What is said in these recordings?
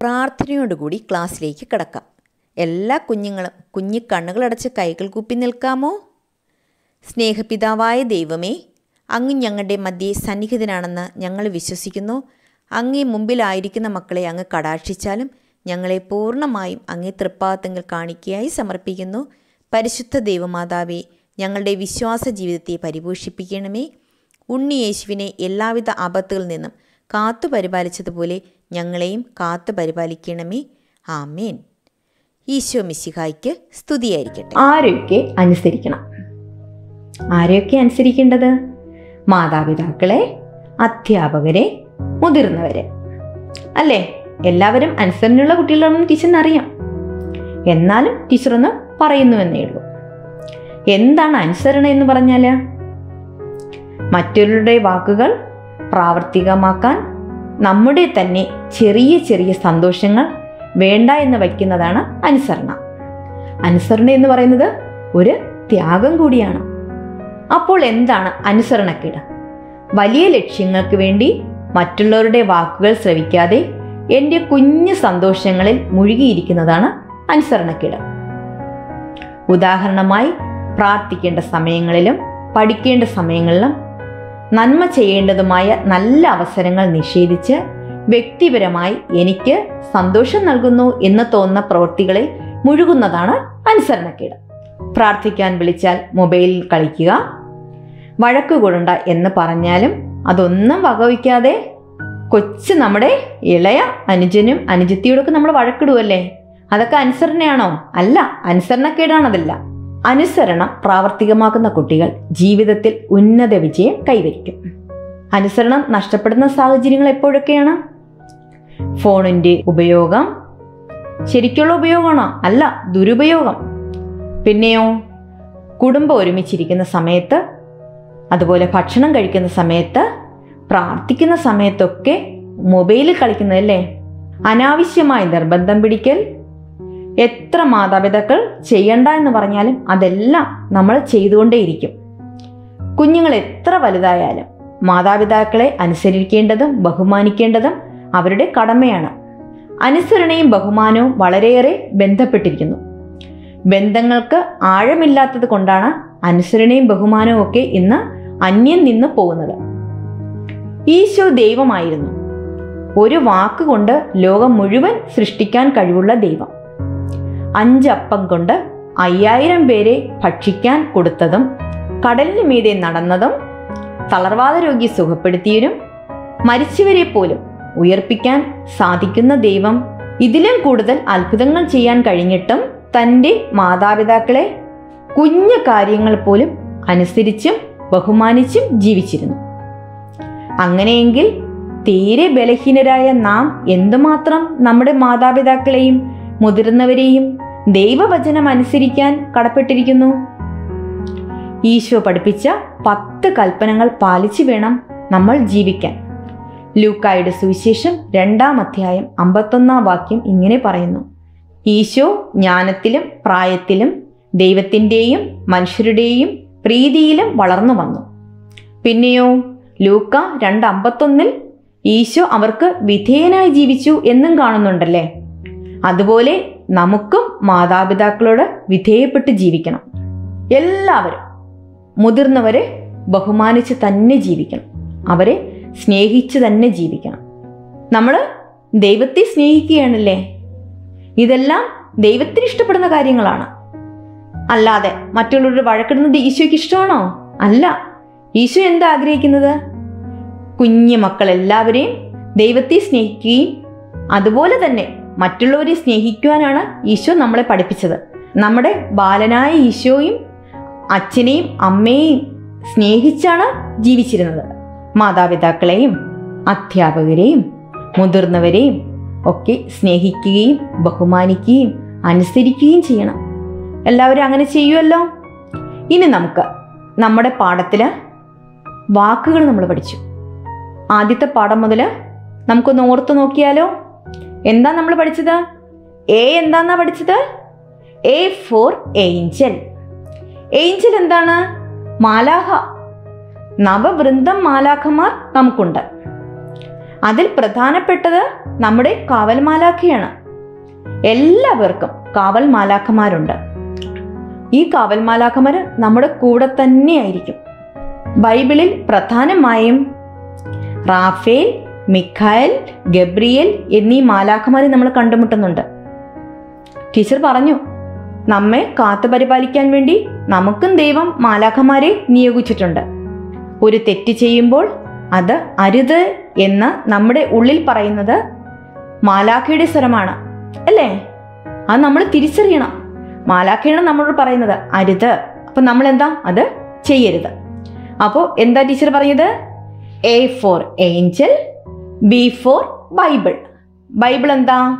പ്രാർത്ഥനയോടുകൂടി ക്ലാസ്സിലേക്ക് കിടക്കാം. എല്ലാ കുഞ്ഞുങ്ങളും കുഞ്ഞി കണ്ണുകളടച്ച് കൈകൾ കൂപ്പി നിൽക്കാമോ? സ്നേഹപിതാവായ ദൈവമേ അങ്ങ് ഞങ്ങളുടെ മധ്യേ സന്നിഹിതനാണെന്ന് ഞങ്ങൾ വിശ്വസിക്കുന്നു. അങ്ങേ മുമ്പിലായിരിക്കുന്ന മക്കളെ അങ്ങ് കടാക്ഷിച്ചാലും ഞങ്ങളെ പൂർണമായും അങ്ങേ തൃപ്പാദത്തങ്ങൾ കാണിക്കയായി സമർപ്പിക്കുന്നു. പരിശുദ്ധ ദൈവമാതാവേ ഞങ്ങളുടെ വിശ്വാസ ജീവിതത്തെ പരിപോഷിപ്പിക്കണമേ ഉണ്ണിയേശുവിനെ എല്ലാവിധ ആപത്തുകളിൽ നിന്നും കാത്തു പരിപാലിച്ചതുപോലെ ഞങ്ങളെയും കാത്തു പരിപാലിക്കണമേ. ആമേൻ. ഈശോ മിശിഹായ്ക്ക് സ്തുതിയായിരിക്കട്ടെ. ആരൊക്കെ അനുസരിക്കണം? ആരെയൊക്കെ അനുസരിക്കേണ്ടത്? മാതാപിതാക്കളെ അധ്യാപകരെ മുതിർന്നവരെ. അല്ലേ? എല്ലാവരും അനുസരണയുള്ള കുട്ടികളാണെന്ന് ടീച്ചറിന് അറിയാം. എന്നാലും ടീച്ചർ ഒന്ന് പറയുന്നുവെന്നേ ഉള്ളൂ. എന്താണ് അനുസരണ എന്ന് പറഞ്ഞാൽ മറ്റൊരുടെ വാക്കുകൾ പ്രാവർത്തികമാക്കാൻ നമ്മുടെ തന്നെ ചെറിയ ചെറിയ സന്തോഷങ്ങൾ വേണ്ട എന്ന് വയ്ക്കുന്നതാണ് അനുസരണ. അനുസരണ എന്ന് പറയുന്നത് ഒരു ത്യാഗം കൂടിയാണ്. അപ്പോൾ എന്താണ് അനുസരണക്കേട്? വലിയ ലക്ഷ്യങ്ങൾക്ക് വേണ്ടി മറ്റുള്ളവരുടെ വാക്കുകൾ ശ്രവിക്കാതെ എന്റെ കുഞ്ഞു സന്തോഷങ്ങളിൽ മുഴുകിയിരിക്കുന്നതാണ് അനുസരണക്കേട്. ഉദാഹരണമായി പ്രാർത്ഥിക്കേണ്ട സമയങ്ങളിലും പഠിക്കേണ്ട സമയങ്ങളിലും നന്മ ചെയ്യേണ്ടതുമായ നല്ല അവസരങ്ങൾ നിഷേധിച്ച് വ്യക്തിപരമായി എനിക്ക് സന്തോഷം നൽകുന്നു എന്ന് തോന്നുന്ന പ്രവൃത്തികളിൽ മുഴുകുന്നതാണ് അനുസരണക്കേട്. പ്രാർത്ഥിക്കാൻ വിളിച്ചാൽ മൊബൈലിൽ കളിക്കുക. വഴക്ക് കൂടണ്ട എന്ന് പറഞ്ഞാലും അതൊന്നും വകവയ്ക്കാതെ കൊച്ചു നമ്മുടെ ഇളയ അനുജനും അനുജത്തിയോടൊക്കെ നമ്മൾ വഴക്കിടുവല്ലേ? അതൊക്കെ അനുസരണയാണോ? അല്ല അനുസരണക്കേടാണതല്ല. അനുസരണം പ്രാവർത്തികമാക്കുന്ന കുട്ടികൾ ജീവിതത്തിൽ ഉന്നത വിജയം കൈവരിക്കും. അനുസരണം നഷ്ടപ്പെടുന്ന സാഹചര്യങ്ങൾ എപ്പോഴൊക്കെയാണ്? ഫോണിന്റെ ഉപയോഗം ശരിക്കുള്ള ഉപയോഗമാണോ? അല്ല ദുരുപയോഗം. പിന്നെയോ കുടുംബം ഒരുമിച്ചിരിക്കുന്ന സമയത്ത് അതുപോലെ ഭക്ഷണം കഴിക്കുന്ന സമയത്ത് പ്രാർത്ഥിക്കുന്ന സമയത്തൊക്കെ മൊബൈലിൽ കളിക്കുന്നതല്ലേ? അനാവശ്യമായി നിർബന്ധം പിടിക്കൽ എത്ര മാതാപിതാക്കൾ ചെയ്യണ്ട എന്ന് പറഞ്ഞാലും അതെല്ലാം നമ്മൾ ചെയ്തുകൊണ്ടേയിരിക്കും. കുഞ്ഞുങ്ങൾ എത്ര വലുതായാലും മാതാപിതാക്കളെ അനുസരിക്കേണ്ടതും ബഹുമാനിക്കേണ്ടതും അവരുടെ കടമയാണ്. അനുസരണയും ബഹുമാനവും വളരെയേറെ ബന്ധപ്പെട്ടിരിക്കുന്നു. ബന്ധങ്ങൾക്ക് ആഴമില്ലാത്തത് കൊണ്ടാണ് അനുസരണയും ബഹുമാനവും ഒക്കെ ഇന്ന് അന്യം നിന്ന് പോകുന്നത്. ഈശോ ദൈവമായിരുന്നു. ഒരു വാക്കുകൊണ്ട് ലോകം മുഴുവൻ സൃഷ്ടിക്കാൻ കഴിവുള്ള ദൈവം. അഞ്ചപ്പം കൊണ്ട് അയ്യായിരം പേരെ ഭക്ഷിക്കാൻ കൊടുത്തതും കടലിന് മീതെ നടന്നതും തളർവാദ രോഗി സുഖപ്പെടുത്തിയതും മരിച്ചവരെ പോലും ഉയർപ്പിക്കാൻ സാധിക്കുന്ന ദൈവം ഇതിലും കൂടുതൽ അത്ഭുതങ്ങൾ ചെയ്യാൻ കഴിഞ്ഞിട്ടും തന്റെ മാതാപിതാക്കളെ കുഞ്ഞു കാര്യങ്ങൾ പോലും അനുസരിച്ചും ബഹുമാനിച്ചും ജീവിച്ചിരുന്നു. അങ്ങനെയെങ്കിൽ തീരെ ബലഹീനരായ നാം എന്തുമാത്രം നമ്മുടെ മാതാപിതാക്കളെയും മുതിർന്നവരെയും ദൈവവചനം അനുസരിക്കാൻ കടപ്പെട്ടിരിക്കുന്നു. ഈശോ പഠിപ്പിച്ച പത്ത് കൽപ്പനകൾ പാലിച്ചു വേണം നമ്മൾ ജീവിക്കാൻ. ലൂക്കായുടെ സുവിശേഷം രണ്ടാം അധ്യായം അമ്പത്തൊന്നാം വാക്യം ഇങ്ങനെ പറയുന്നു. ഈശോ ജ്ഞാനത്തിലും പ്രായത്തിലും ദൈവത്തിന്റെയും മനുഷ്യരുടെയും പ്രീതിയിലും വളർന്നു വന്നു. പിന്നെയോ ലൂക്ക രണ്ട് അമ്പത്തൊന്നിൽ ഈശോ അവർക്ക് വിധേയനായി ജീവിച്ചു എന്നും കാണുന്നുണ്ടല്ലേ? അതുപോലെ നമുക്കും മാതാപിതാക്കളോട് വിധേയപ്പെട്ട് ജീവിക്കണം. എല്ലാവരും മുതിർന്നവരെ ബഹുമാനിച്ച് തന്നെ ജീവിക്കണം. അവരെ സ്നേഹിച്ച് തന്നെ ജീവിക്കണം. നമ്മൾ ദൈവത്തെ സ്നേഹിക്കുകയാണല്ലേ? ഇതെല്ലാം ദൈവത്തിന് ഇഷ്ടപ്പെടുന്ന കാര്യങ്ങളാണ്. അല്ലാതെ മറ്റുള്ളവരുടെ വഴക്കിടുന്നത് ഈശോയ്ക്ക് ഇഷ്ടമാണോ? അല്ല. ഈശോ എന്താ ആഗ്രഹിക്കുന്നത്? കുഞ്ഞു മക്കൾ എല്ലാവരെയും ദൈവത്തെ സ്നേഹിക്കുകയും അതുപോലെ തന്നെ മറ്റുള്ളവരെ സ്നേഹിക്കുവാനാണ് ഈശോ നമ്മളെ പഠിപ്പിച്ചത്. നമ്മുടെ ബാലനായ ഈശോയും അച്ഛനെയും അമ്മയെയും സ്നേഹിച്ചാണ് ജീവിച്ചിരുന്നത്. മാതാപിതാക്കളെയും അധ്യാപകരെയും മുതിർന്നവരെയും ഒക്കെ സ്നേഹിക്കുകയും ബഹുമാനിക്കുകയും അനുസരിക്കുകയും ചെയ്യണം. എല്ലാവരും അങ്ങനെ ചെയ്യുമല്ലോ ഇനി നമുക്ക് നമ്മുടെ പാഠത്തിൽ വാക്കുകൾ നമ്മൾ പഠിച്ചു. ആദ്യത്തെ പാഠം മുതൽ നമുക്കൊന്ന് ഓർത്ത് നോക്കിയാലോ? എന്താ നമ്മൾ പഠിച്ചത്? എ എന്താന്നാ പഠിച്ചത്? എ ഫോർ ഏഞ്ചൽ ഏഞ്ചൽ എന്താണ്? മാലാഹ നവവൃന്ദം മാലാഖമാർ നമുക്കുണ്ട്. അതിൽ പ്രധാനപ്പെട്ടത് നമ്മുടെ കാവൽ മാലാഖയാണ്. എല്ലാവർക്കും കാവൽ മാലാഖമാരുണ്ട്. ഈ കാവൽ മാലാഖമാർ നമ്മുടെ കൂടെ തന്നെയായിരിക്കും. ബൈബിളിൽ പ്രധാനമായും റാഫേൽ മിഖായൽ ഗബ്രിയേൽ എന്നീ മാലാഖമാരെ നമ്മൾ കണ്ടുമുട്ടുന്നുണ്ട്. ടീച്ചർ പറഞ്ഞു നമ്മെ കാത്തു പരിപാലിക്കാൻ വേണ്ടി നമുക്കും ദൈവം മാലാഖമാരെ നിയോഗിച്ചിട്ടുണ്ട്. ഒരു തെറ്റ് ചെയ്യുമ്പോൾ അത് അരുത് എന്ന് നമ്മുടെ ഉള്ളിൽ പറയുന്നത് മാലാഖയുടെ സ്വരമാണ് അല്ലേ? അത് നമ്മൾ തിരിച്ചറിയണം. മാലാഖയാണ് നമ്മളോട് പറയുന്നത് അരുത്. അപ്പം നമ്മൾ എന്താ അത് ചെയ്യരുത്. അപ്പോൾ എന്താ ടീച്ചർ പറഞ്ഞത്? A for angel B for Bible Bible എന്താ?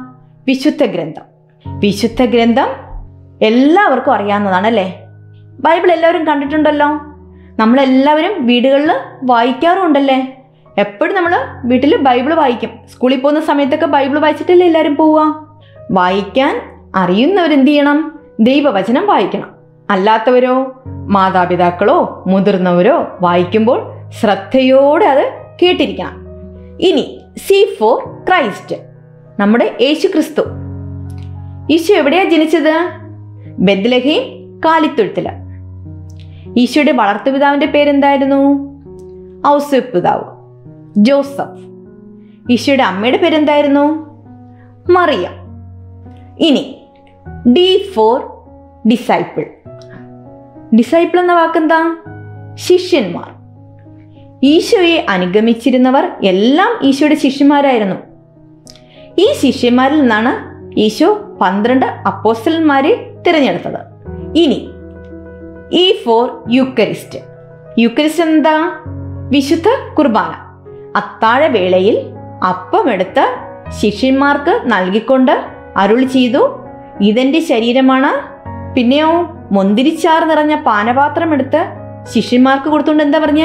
വിശുദ്ധ ഗ്രന്ഥം. വിശുദ്ധ ഗ്രന്ഥം എല്ലാവർക്കും അറിയാവുന്നതാണ് അല്ലേ? ബൈബിൾ എല്ലാവരും കണ്ടിട്ടുണ്ടല്ലോ? നമ്മളെല്ലാവരും വീടുകളിൽ വായിക്കാറുണ്ടല്ലേ? എപ്പോഴും നമ്മൾ വീട്ടിൽ ബൈബിൾ വായിക്കും. സ്കൂളിൽ പോകുന്ന സമയത്തൊക്കെ ബൈബിൾ വായിച്ചിട്ടല്ലേ എല്ലാവരും പോവുക? വായിക്കാൻ അറിയുന്നവരെന്ത് ചെയ്യണം? ദൈവവചനം വായിക്കണം. അല്ലാത്തവരോ മാതാപിതാക്കളോ മുതിർന്നവരോ വായിക്കുമ്പോൾ ശ്രദ്ധയോടെ അത് കേട്ടിരിക്കണം. ഇനി സി ഫോർ ക്രൈസ്റ്റ് നമ്മുടെ യേശു ക്രിസ്തു ഈശോ എവിടെയാ ജനിച്ചത്? ബെദ്ലഹീം കാലിത്തൊഴുത്തിൽ. ഈശോയുടെ വളർത്തുപിതാവിന്റെ പേരെന്തായിരുന്നു? ഔസഫ് പിതാവ് ജോസഫ്. ഈശോയുടെ അമ്മയുടെ പേരെന്തായിരുന്നു? മറിയ. ഇനി ഡി ഫോർ ഡിസൈപ്പിൾ. ഡിസൈപ്പിൾ എന്ന വാക്കെന്താ? ശിഷ്യന്മാർ. ഈശോയെ അനുഗമിച്ചിരുന്നവർ എല്ലാം ഈശോയുടെ ശിഷ്യന്മാരായിരുന്നു. ഈ ശിഷ്യന്മാരിൽ നിന്നാണ് ഈശോ പന്ത്രണ്ട് അപ്പോസ്റ്റലന്മാരെ തിരഞ്ഞെടുത്തത്. ഇനി ഇ ഫോർ യുക്കരിസ്റ്റ്. യുക്കരിസ്റ്റ് എന്താ? വിശുദ്ധ കുർബാന. അത്താഴ വേളയിൽ അപ്പമെടുത്ത് ശിഷ്യന്മാർക്ക് നൽകിക്കൊണ്ട് അരുൾ ചെയ്തു ഇതെന്റെ ശരീരമാണ്. പിന്നെയോ മുന്തിരിച്ചാർ നിറഞ്ഞ പാനപാത്രം എടുത്ത് ശിഷ്യന്മാർക്ക് കൊടുത്തുകൊണ്ട് എന്താ പറഞ്ഞ?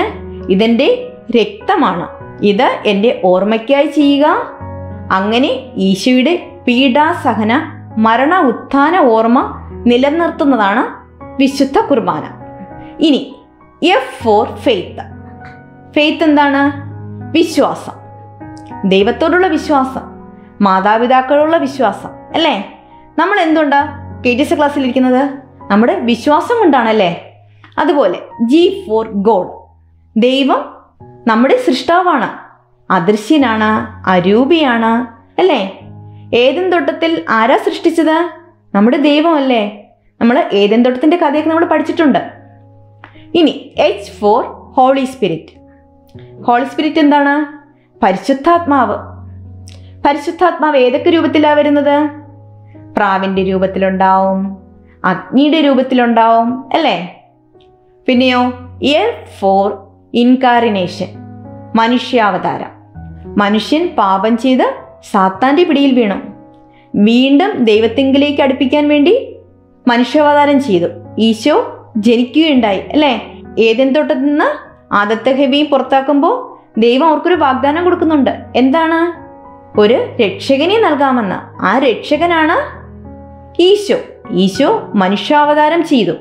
ഇതെന്റെ രക്തമാണ്. ഇത് എന്റെ ഓർമ്മയ്ക്കായി ചെയ്യുക. അങ്ങനെ ഈശോയുടെ പീഡാസഹന മരണ ഉത്ഥാന ഓർമ്മ നിലനിർത്തുന്നതാണ് വിശുദ്ധ കുർബാന. ഇനി എഫ് ഫോർ ഫെയ്ത്ത് ഫെയ്ത്ത് എന്താണ്? വിശ്വാസം. ദൈവത്തോടുള്ള വിശ്വാസം. മാതാപിതാക്കളോടുള്ള വിശ്വാസം അല്ലേ? നമ്മൾ എന്തുണ്ട്? കെ ടി എസ് ക്ലാസ്സിൽ ഇരിക്കുന്നത്? നമ്മുടെ വിശ്വാസം കൊണ്ടാണല്ലേ? അതുപോലെ ജി ഫോർ ഗോഡ് ദൈവം നമ്മുടെ സൃഷ്ടാവാണ്. അദൃശ്യനാണ് അരൂപിയാണ് അല്ലേ? ഏതൻ തോട്ടത്തിൽ ആരാ സൃഷ്ടിച്ചത്? നമ്മുടെ ദൈവമല്ലേ. നമ്മൾ ഏതൻ തോട്ടത്തിന്റെ കഥയൊക്കെ നമ്മൾ പഠിച്ചിട്ടുണ്ട്. ഇനി H for holy spirit holy spirit എന്താണ്? പരിശുദ്ധാത്മാവ്. പരിശുദ്ധാത്മാവ് ഏതൊക്കെ രൂപത്തിലാണ് വരുന്നത്? പ്രാവിന്റെ രൂപത്തിലുണ്ടാവും അഗ്നിയുടെ രൂപത്തിലുണ്ടാവും അല്ലേ? പിന്നെയോ എ ഫോർ ഇൻകാറിനേഷൻ മനുഷ്യാവതാരം. മനുഷ്യൻ പാപം ചെയ്ത് സാത്താന്റെ പിടിയിൽ വീണു. വീണ്ടും ദൈവത്തിങ്കിലേക്ക് അടുപ്പിക്കാൻ വേണ്ടി മനുഷ്യാവതാരം ചെയ്തു. ഈശോ ജനിക്കുകയുണ്ടായി അല്ലേ? ഏതെൻ തോട്ടത്തിൽ നിന്ന് ആദത്തെ ഹെവിയും പുറത്താക്കുമ്പോൾ ദൈവം അവർക്കൊരു വാഗ്ദാനം കൊടുക്കുന്നുണ്ട്. എന്താണ്? ഒരു രക്ഷകനെ നൽകാമെന്ന്. ആ രക്ഷകനാണ് ഈശോ. ഈശോ മനുഷ്യാവതാരം ചെയ്തു.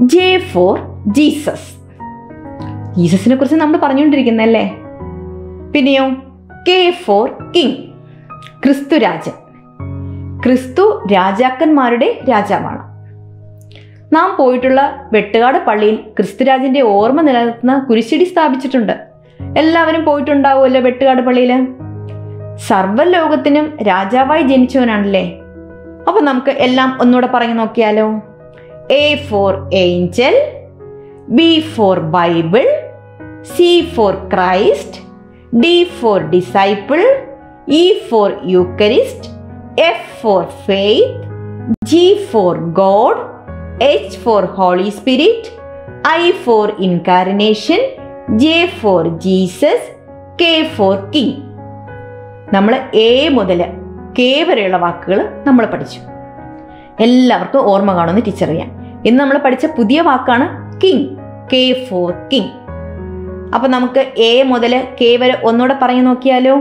ജെ ഫോർ ജീസസ് ജീസസിനെ കുറിച്ച് നമ്മൾ പറഞ്ഞുകൊണ്ടിരിക്കുന്നല്ലേ പിന്നെയോ കെ ഫോർ കിങ് ക്രിസ്തു രാജൻ. ക്രിസ്തു രാജാക്കന്മാരുടെ രാജാവാണ്. നാം പോയിട്ടുള്ള വെട്ടുകാട് പള്ളിയിൽ ക്രിസ്തുരാജന്റെ ഓർമ്മ നിലനിർത്തുന്ന കുരിശിടി സ്ഥാപിച്ചിട്ടുണ്ട്. എല്ലാവരും പോയിട്ടുണ്ടാവുമല്ലോ വെട്ടുകാട് പള്ളിയിൽ സർവലോകത്തിനും രാജാവായി ജനിച്ചവനാണല്ലേ? അപ്പോൾ നമുക്ക് എല്ലാം ഒന്നുകൂടെ പറഞ്ഞു നോക്കിയാലോ. A for angel B for Bible C for Christ D for disciple E for Eucharist F for faith G for God H for holy spirit I for incarnation J for Jesus K for king നമ്മൾ A മുതൽ K വരെയുള്ള വാക്കുകൾ നമ്മൾ പഠിച്ചു. എല്ലാവർക്കും ഓർമ്മ കാണുമെന്ന് teacher അറിയാം. ഇന്ന് നമ്മൾ പഠിച്ച പുതിയ വാക്കാണ് കിങ് കെ ഫോർ കിങ് അപ്പൊ നമുക്ക് എ മുതൽ കെ വരെ ഒന്നുകൂടെ പറഞ്ഞു നോക്കിയാലോ?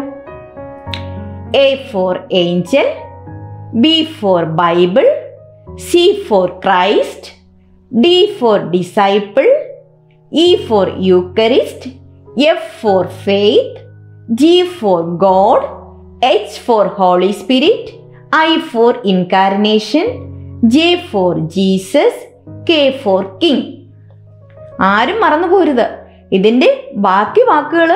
A for angel B for Bible C for Christ D for disciple E for Eucharist F for faith G for God H for holy spirit I for Incarnation, J for Jesus K for king ആരും മറന്നു പോരുത് ഇതിന്റെ ബാക്കി വാക്കുകൾ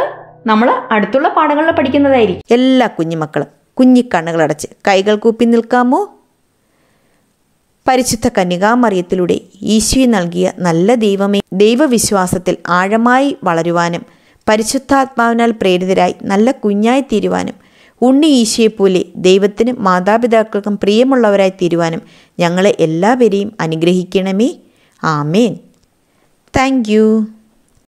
നമ്മൾ അടുത്തുള്ള പാഠങ്ങളിൽ പഠിക്കുന്നതായിരിക്കും. എല്ലാ കുഞ്ഞുമക്കളും കുഞ്ഞിക്കണ്ണുകളടച്ച് കൈകൾ കൂപ്പി നിൽക്കാമോ? പരിശുദ്ധ കന്യകാമറിയത്തിലൂടെ ഈശോയെ നൽകിയ നല്ല ദൈവമേ ദൈവവിശ്വാസത്തിൽ ആഴമായി വളരുവാനും പരിശുദ്ധാത്മാവിനാൽ പ്രേരിതരായി നല്ല കുഞ്ഞായി തീരുവാനും ഉണ്ണി ഈശോയെപ്പോലെ ദൈവത്തിനും മാതാപിതാക്കൾക്കും പ്രിയമുള്ളവരായി തീരുവാനും ഞങ്ങളെ എല്ലാവരെയും അനുഗ്രഹിക്കണമേ. ആമേൻ. താങ്ക്